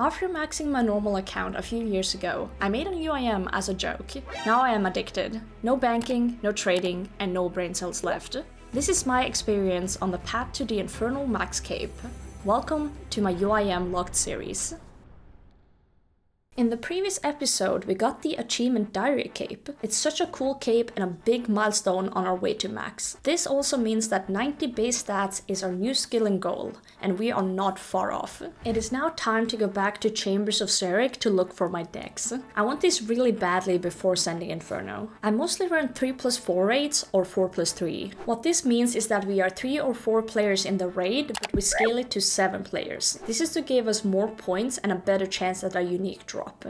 After maxing my normal account a few years ago, I made an UIM as a joke. Now I am addicted. No banking, no trading, and no brain cells left. This is my experience on the path to the Infernal Max Cape. Welcome to my UIM Locked series. In the previous episode, we got the Achievement Diary cape. It's such a cool cape and a big milestone on our way to max. This also means that 90 base stats is our new skill and goal, and we are not far off. It is now time to go back to Chambers of Xeric to look for my dex. I want this really badly before sending Inferno. I mostly run 3 plus 4 raids or 4 plus 3. What this means is that we are 3 or 4 players in the raid, but we scale it to 7 players. This is to give us more points and a better chance at a unique drop drop.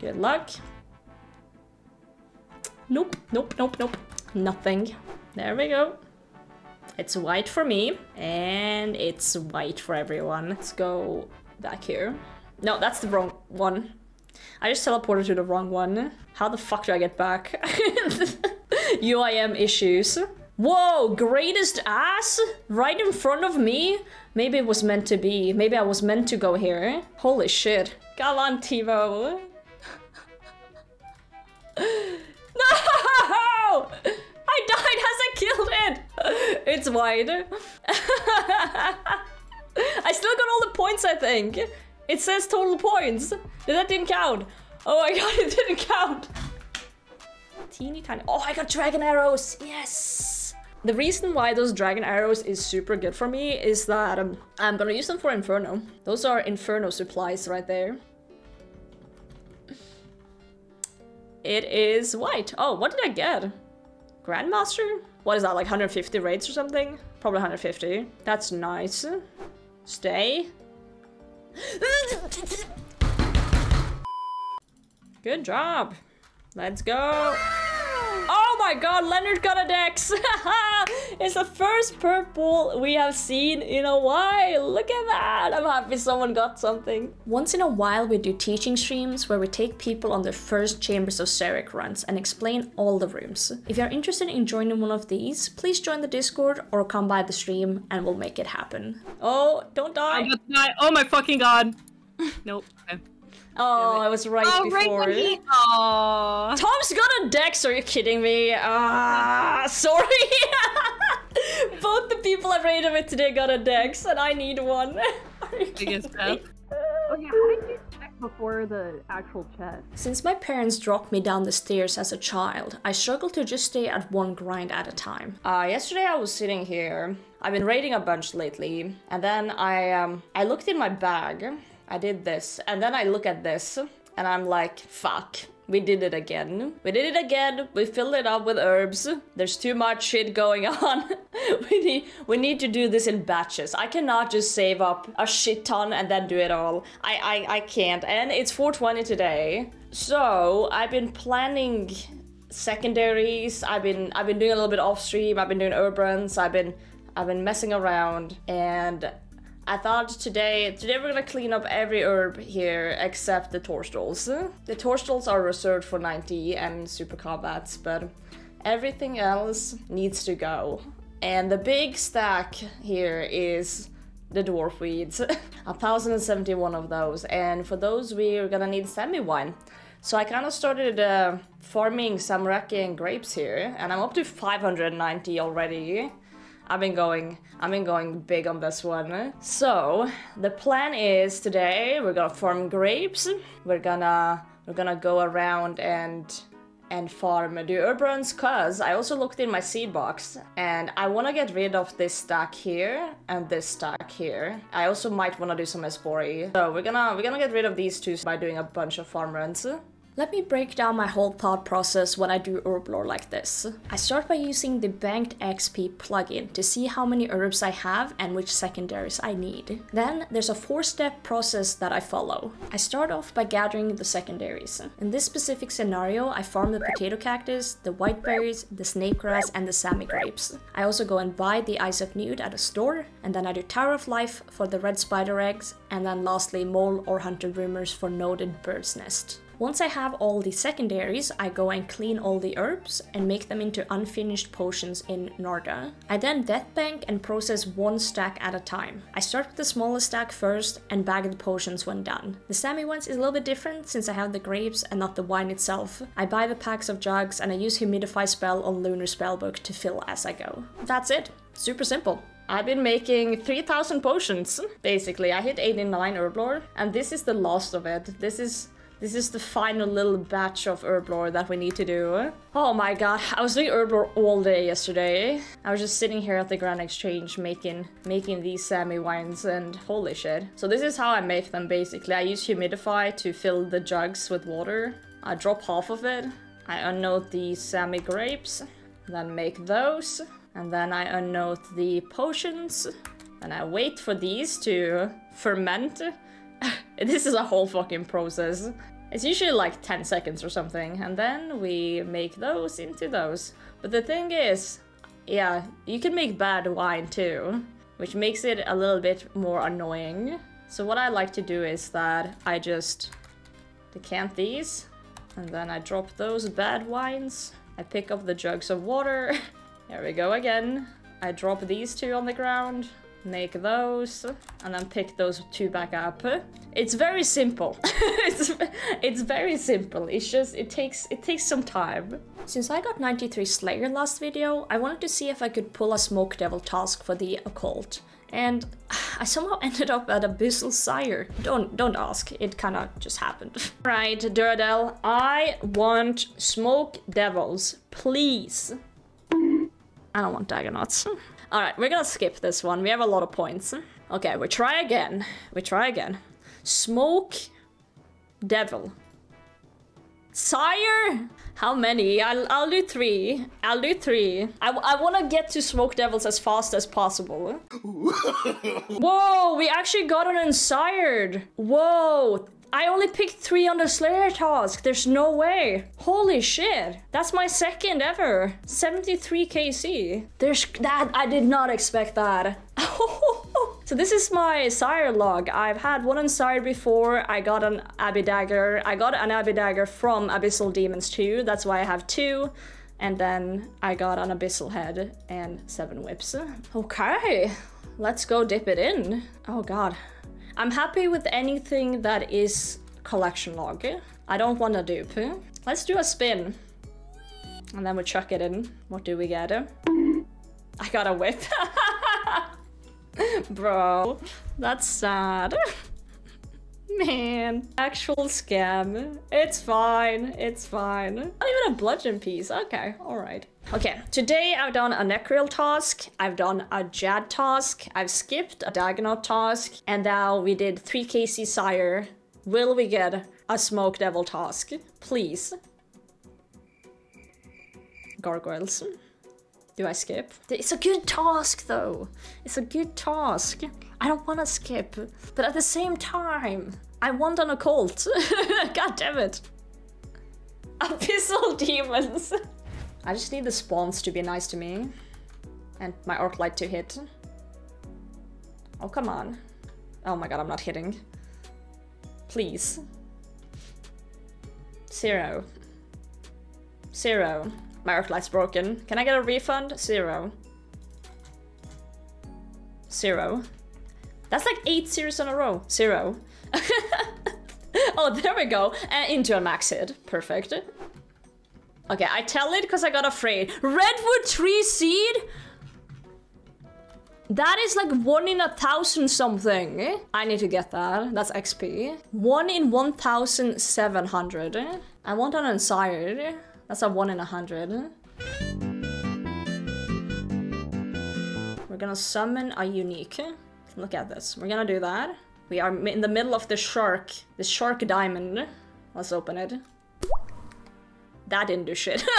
Good luck. Nope, nope, nope, nope. Nothing. There we go. It's white for me, and it's white for everyone. Let's go back here. No, that's the wrong one. I just teleported to the wrong one. How the fuck do I get back? UIM issues. Whoa, greatest ass? Right in front of me? Maybe it was meant to be. Maybe I was meant to go here. Holy shit. Tivo. no! I died as I killed it! It's wide. I still got all the points, I think. It says total points. That didn't count. Oh my god, it didn't count. Teeny tiny. Oh, I got dragon arrows. Yes. The reason why those dragon arrows is super good for me is that um, I'm gonna use them for Inferno. Those are Inferno supplies right there. It is white. Oh, what did I get? Grandmaster? What is that, like 150 raids or something? Probably 150. That's nice. Stay. Good job. Let's go. Oh my god, Leonard got a dex! it's the first purple we have seen in a while. Look at that. I'm happy someone got something. Once in a while, we do teaching streams where we take people on their first Chambers of Xeric runs and explain all the rooms. If you're interested in joining one of these, please join the Discord or come by the stream and we'll make it happen. Oh, don't die. Oh my fucking god. nope. Okay. Oh, I was right oh, before. Right he... Aww. Tom's got a dex, are you kidding me? Ah, sorry. Both the people I've raided with today got a dex, and I need one. are you kidding me? Oh yeah, how did you check before the actual chest? Since my parents dropped me down the stairs as a child, I struggled to just stay at one grind at a time. Uh, yesterday I was sitting here. I've been raiding a bunch lately, and then I um I looked in my bag I did this. And then I look at this and I'm like, fuck. We did it again. We did it again. We filled it up with herbs. There's too much shit going on. we need we need to do this in batches. I cannot just save up a shit ton and then do it all. I I, I can't. And it's 420 today. So I've been planning secondaries. I've been I've been doing a little bit off stream. I've been doing herb runs. I've been I've been messing around and I thought today, today we're gonna clean up every herb here except the Torstols. The Torstols are reserved for 90 and super combats, but everything else needs to go. And the big stack here is the dwarf weeds. 1071 of those, and for those we're gonna need Zammy wine. So I kind of started uh, farming Samaraki and grapes here, and I'm up to 590 already. I've been going, I've been going big on this one. So the plan is today we're gonna farm grapes. We're gonna, we're gonna go around and and farm the herb runs cause I also looked in my seed box and I want to get rid of this stack here and this stack here. I also might want to do some Hespori. So we're gonna we're gonna get rid of these two by doing a bunch of farm runs. Let me break down my whole thought process when I do herb lore like this. I start by using the Banked XP plugin to see how many herbs I have and which secondaries I need. Then there's a four-step process that I follow. I start off by gathering the secondaries. In this specific scenario, I farm the potato cactus, the white berries, the snake grass, and the Zammy grapes. I also go and buy the Eyes of newt at a store, and then I do Tower of Life for the red spider eggs, and then lastly Mole or hunter Rumors for Noted Bird's Nest. Once I have all the secondaries, I go and clean all the herbs and make them into unfinished potions in Nardah. I then death bank and process one stack at a time. I start with the smallest stack first and bag the potions when done. The Zammy ones is a little bit different since I have the grapes and not the wine itself. I buy the packs of jugs and I use humidify spell on Lunar Spellbook to fill as I go. That's it. Super simple. I've been making 3000 potions, basically. I hit 89 herblore, and this is the last of it. This is this is the final little batch of herblore that we need to do. Oh my god, I was doing herblore all day yesterday. I was just sitting here at the Grand Exchange making making these Zammy wines and holy shit. So this is how I make them basically. I use humidify to fill the jugs with water. I drop half of it. I unnote the Zammy grapes, then make those. And then I unnote the potions. And I wait for these to ferment. This is a whole fucking process. It's usually like 10 seconds or something. And then we make those into those. But the thing is, yeah, you can make bad wine too. Which makes it a little bit more annoying. So what I like to do is that I just decant these. And then I drop those bad wines. I pick up the jugs of water. There we go again. I drop these two on the ground, make those, and then pick those two back up. It's very simple. it's, it's very simple. It's just, it takes, it takes some time. Since I got 93 Slayer last video, I wanted to see if I could pull a Smoke Devil task for the occult. And I somehow ended up at a Abyssal Sire. Don't don't ask, it kinda just happened. right, Duradel, I want Smoke Devils, please. I don't want Dagannoths. Alright, we're gonna skip this one. We have a lot of points. Okay, we try again. We try again. Smoke Devil. Sire? How many? I'll, I'll do three. I'll do three. I, I want to get to Smoke Devils as fast as possible. Whoa, we actually got an Unsired. Whoa, I only picked three on the Slayer task. There's no way. Holy shit. That's my second ever. 73 KC. There's that. I did not expect that. so this is my sire log. I've had one on sire before. I got an Abbey Dagger. I got an Abbey Dagger from Abyssal Demons too. That's why I have two. And then I got an Abyssal Head and seven whips. Okay, let's go dip it in. Oh god, I'm happy with anything that is collection log. I don't want a dupe. Let's do a spin. And then we chuck it in. What do we get? I got a whip. Bro, that's sad. Man, actual scam. It's fine, it's fine. Not even a bludgeon piece. Okay, alright. Okay, today I've done a Nechryael task, I've done a Jad task, I've skipped a Dagannoth task, and now we did 3KC Sire. Will we get a Smoke Devil task? Please. Gargoyles. Do I skip? It's a good task though. It's a good task. I don't want to skip, but at the same time, I want an occult. God damn it. Abyssal demons. I just need the spawns to be nice to me. And my arc light to hit. Oh, come on. Oh my god, I'm not hitting. Please. Zero. Zero. My arc light's broken. Can I get a refund? Zero. Zero. That's like eight zeros in a row. Zero. oh, there we go. And into a max hit. Perfect. Okay, I tell it because I got afraid. Redwood tree seed? That is like one in a thousand something. I need to get that. That's XP. One in 1,700. I want an Unsired. That's a one in a hundred. We're gonna summon a unique. Look at this. We're gonna do that. We are in the middle of the shark. The shark diamond. Let's open it. That didn't do shit.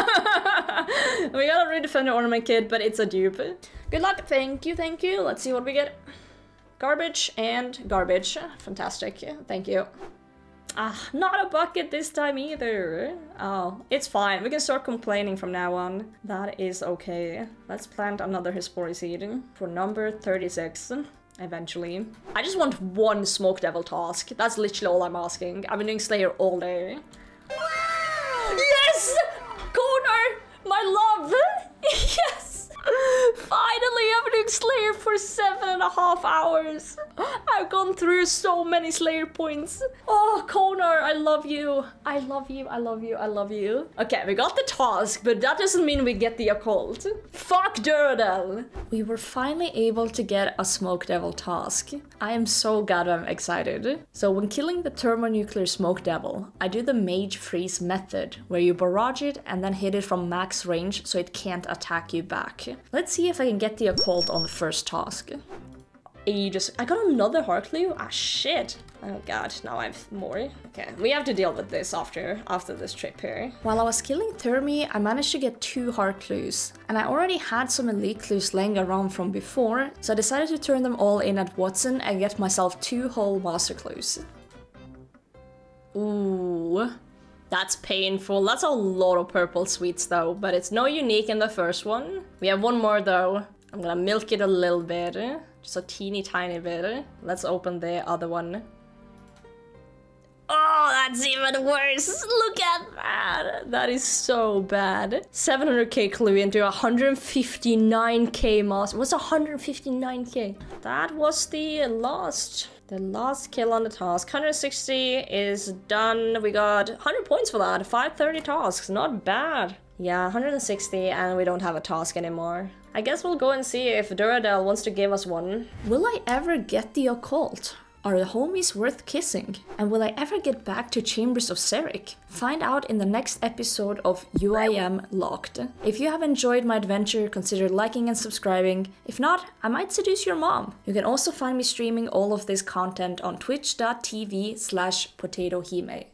we got a redefender ornament kit, but it's a dupe. Good luck. Thank you, thank you. Let's see what we get. Garbage and garbage. Fantastic. Thank you. Ah, not a bucket this time either. Oh, it's fine. We can start complaining from now on. That is okay. Let's plant another Hespori seed for number 36 eventually. I just want one Smoke Devil task. That's literally all I'm asking. I've been doing Slayer all day. Doing Slayer for seven and a half hours. I've gone through so many Slayer points. Oh, Konar, I love you. I love you. I love you. I love you. Okay, we got the task, but that doesn't mean we get the occult. Fuck Duradel. We were finally able to get a Smoke Devil task. I am so goddamn excited. So when killing the thermonuclear Smoke Devil, I do the Mage Freeze method, where you barrage it and then hit it from max range so it can't attack you back. Let's see if I can get the occult on the first task. You just- I got another heart clue? Ah shit. Oh god, now I have more. Okay, we have to deal with this after after this trip here. While I was killing Thermi, I managed to get two hard clues. And I already had some elite clues laying around from before, so I decided to turn them all in at Watson and get myself two whole master clues. Ooh. That's painful. That's a lot of purple sweets though, but it's no unique in the first one. We have one more though. I'm gonna milk it a little bit. Just a teeny tiny bit. Let's open the other one. Oh, that's even worse. Look at that. That is so bad. 700k clue into 159k master. What's 159k? That was the last. The last kill on the task. 160 is done. We got 100 points for that. 530 tasks. Not bad. Yeah, 160 and we don't have a task anymore. I guess we'll go and see if Duradel wants to give us one. Will I ever get the occult? Are the homies worth kissing? And will I ever get back to Chambers of Xeric? Find out in the next episode of UIM Locked. If you have enjoyed my adventure, consider liking and subscribing. If not, I might seduce your mom. You can also find me streaming all of this content on twitch.tv slash potatohime.